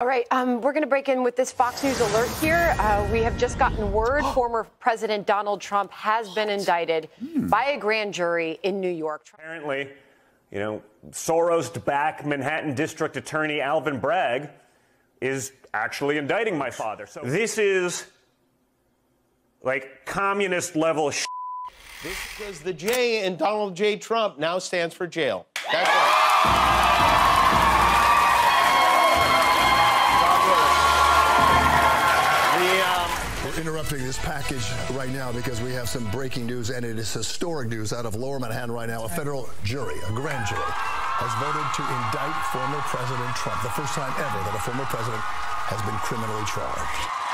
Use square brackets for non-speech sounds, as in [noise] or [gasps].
All right, um, we're going to break in with this Fox News alert here. Uh, we have just gotten word [gasps] former President Donald Trump has been indicted Hmm. by a grand jury in New York. Apparently, you know, Soros back Manhattan District Attorney Alvin Bragg is actually indicting my father. So this is like communist level sh- This because the J in Donald J. Trump now stands for jail. That's right. [laughs] interrupting this package right now because we have some breaking news, and it is historic news out of Lower Manhattan right now. A federal jury, a grand jury, has voted to indict former President Trump. The first time ever that a former president has been criminally charged.